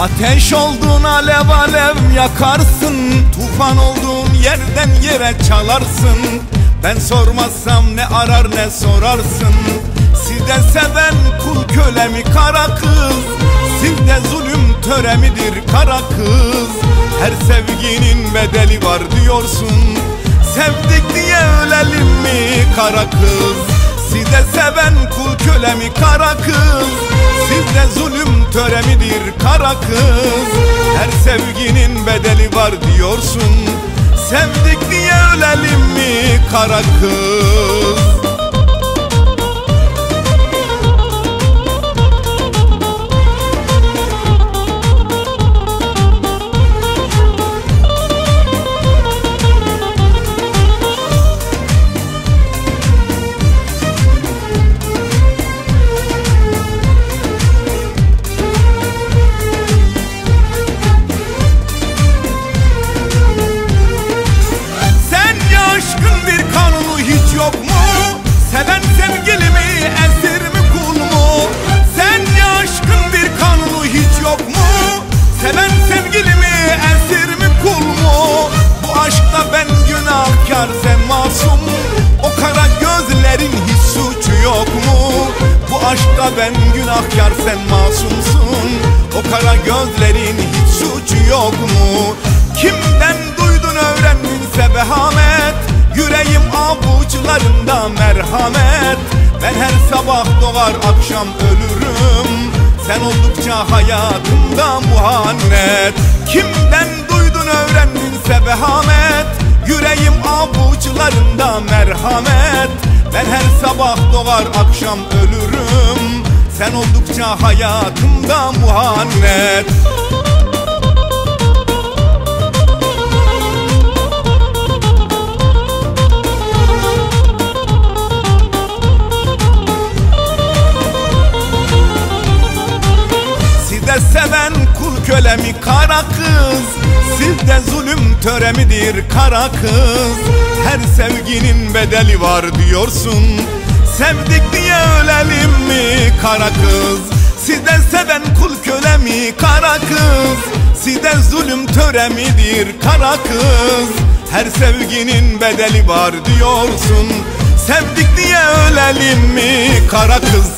Ateş oldun alev alev yakarsın. Tufan olduğun yerden yere çalarsın. Ben sormazsam ne arar ne sorarsın. Sizde seven kul köle mi kara kız? Sizde zulüm töre midir kara kız? Her sevginin bedeli var diyorsun. Sevdik diye ölelim mi kara kız? Sizde seven kul köle mi kara kız? Sizde zulüm töre midir kara kız? Her sevginin bedeli var diyorsun. Sevdik diye ölelim mi kara kız ben günahkar sen masumsun. O kara gözlerin hiç suçu yok mu? Kimden duydun öğrendinse behamet Yüreğim avuçlarında merhamet. Ben her sabah doğar akşam ölürüm. Sen oldukça hayatımda muhannet Kimden duydun öğrendinse behamet Yüreğim avuçlarında merhamet. Ben her sabah doğar akşam ölürüm Sen oldukça hayatımda muhannet. Sizde seven kul köle mi kara kız? Sizde zulüm töre midir kara kız? Her sevginin bedeli var diyorsun. Sevdik diye ölelim kara kız. Sizde seven kul köle mi? Kara kız. Sizde zulüm töre midir? Kara kız. Her sevginin bedeli var diyorsun. Sevdik diye ölelim mi? Kara kız